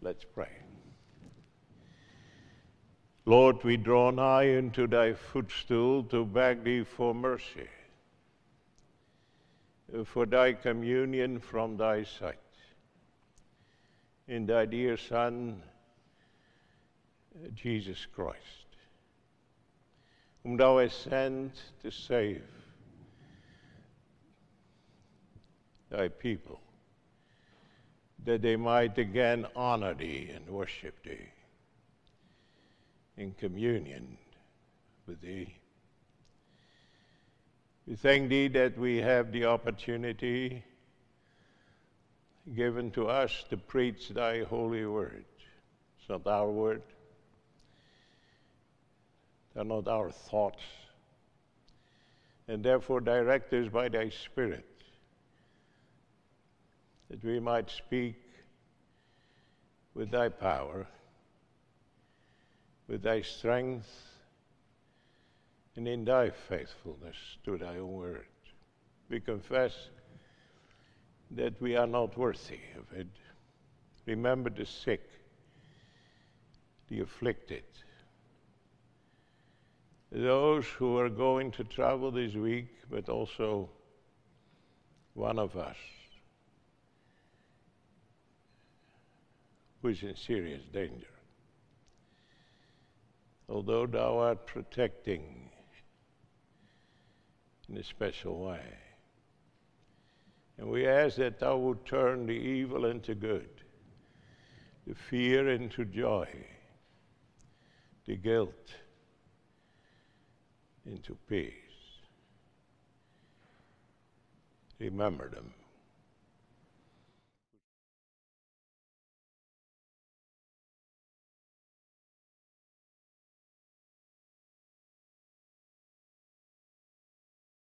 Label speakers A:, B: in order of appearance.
A: Let's pray. Lord, we draw nigh into thy footstool to beg thee for mercy, for thy communion from thy sight. In thy dear Son, Jesus Christ, whom thou hast sent to save thy people, that they might again honor thee and worship thee in communion with Thee. We thank Thee that we have the opportunity given to us to preach Thy holy word. It's not our word, they're not our thoughts, and therefore direct us by Thy Spirit that we might speak with Thy power with thy strength and in thy faithfulness to thy word. We confess that we are not worthy of it. Remember the sick, the afflicted, those who are going to travel this week, but also one of us who is in serious danger although thou art protecting in a special way. And we ask that thou would turn the evil into good, the fear into joy, the guilt into peace. Remember them